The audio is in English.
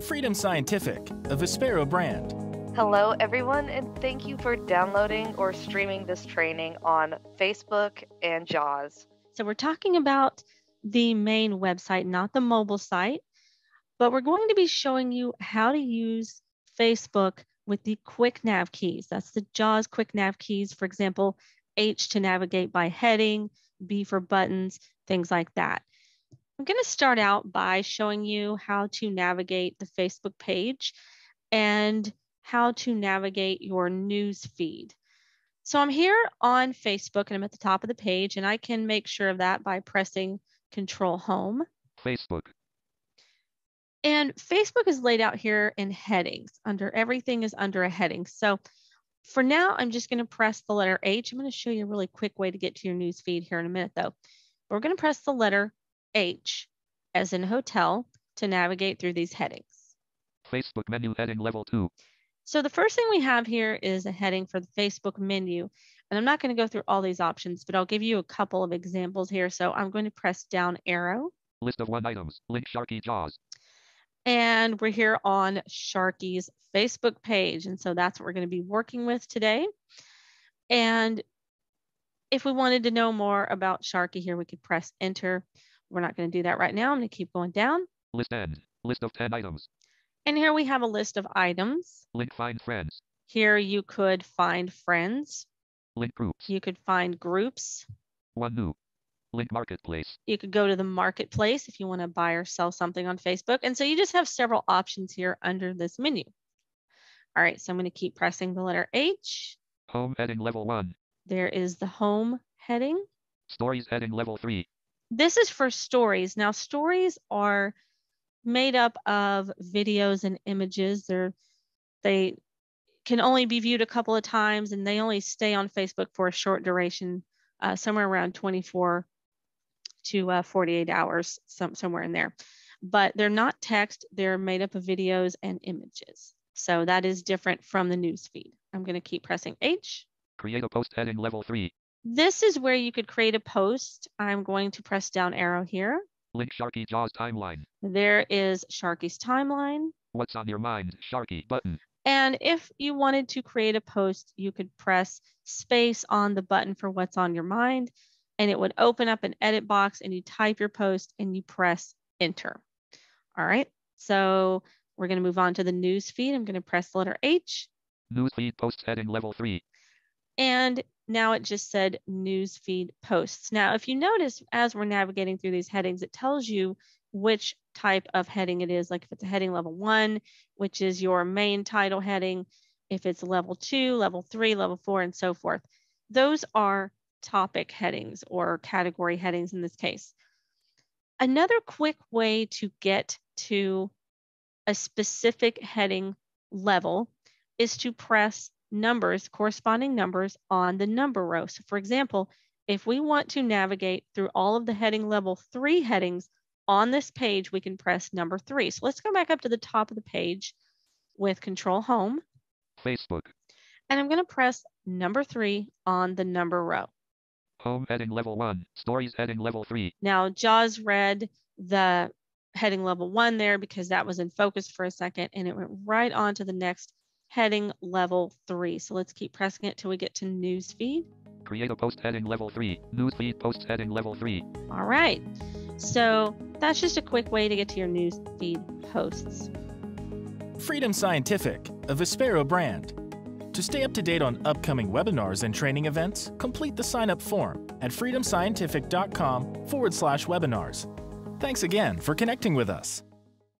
Freedom Scientific, a Vispero brand. Hello, everyone, and thank you for downloading or streaming this training on Facebook and JAWS. So, we're talking about the main website, not the mobile site, but we're going to be showing you how to use Facebook with the quick nav keys. That's the JAWS quick nav keys. For example, H to navigate by heading, B for buttons, things like that. I'm going to start out by showing you how to navigate the Facebook page and how to navigate your news feed. So I'm here on Facebook and I'm at the top of the page and I can make sure of that by pressing Control Home. Facebook. And Facebook is laid out here in headings. Under everything is under a heading. So for now, I'm just going to press the letter H. I'm going to show you a really quick way to get to your news feed here in a minute, though. We're going to press the letter H, as in hotel, to navigate through these headings. Facebook menu heading level 2. So the first thing we have here is a heading for the Facebook menu. And I'm not going to go through all these options, but I'll give you a couple of examples here. So I'm going to press down arrow. List of one items. Link Sharky Jaws. And we're here on Sharky's Facebook page. And so that's what we're going to be working with today. And if we wanted to know more about Sharky here, we could press enter. We're not going to do that right now. I'm going to keep going down. List end. List of 10 items. And here we have a list of items. Link find friends. Here you could find friends. Link groups. You could find groups. One new. Link marketplace. You could go to the marketplace if you want to buy or sell something on Facebook. And so you just have several options here under this menu. All right, so I'm going to keep pressing the letter H. Home heading level 1. There is the home heading. Stories heading level 3. This is for stories. Now, stories are made up of videos and images. They're they can only be viewed a couple of times and they only stay on Facebook for a short duration, uh, somewhere around 24 to uh, 48 hours, some, somewhere in there. But they're not text, they're made up of videos and images. So that is different from the news feed. I'm going to keep pressing H. Create a post heading level 3. This is where you could create a post. I'm going to press down arrow here. Link Sharky Jaws timeline. There is Sharky's timeline. What's on your mind? Sharky button. And if you wanted to create a post, you could press space on the button for what's on your mind, and it would open up an edit box and you type your post and you press enter. All right, so we're going to move on to the news feed. I'm going to press the letter H. News feed post heading level 3. And now it just said news feed posts. Now, if you notice, as we're navigating through these headings, it tells you which type of heading it is. Like if it's a heading level one, which is your main title heading, if it's level two, level three, level four, and so forth. Those are topic headings or category headings in this case. Another quick way to get to a specific heading level is to press numbers, corresponding numbers on the number row. So for example, if we want to navigate through all of the heading level three headings on this page, we can press number three. So let's go back up to the top of the page with control home. Facebook. And I'm gonna press number three on the number row. Home heading level 1. Stories heading level 3. Now JAWS read the heading level one there because that was in focus for a second and it went right on to the next heading level three. So let's keep pressing it till we get to newsfeed. Create a post heading level 3. Newsfeed post heading level 3. All right. So that's just a quick way to get to your newsfeed posts. Freedom Scientific, a Vispero brand. To stay up to date on upcoming webinars and training events, complete the sign up form at freedomscientific.com forward slash webinars. Thanks again for connecting with us.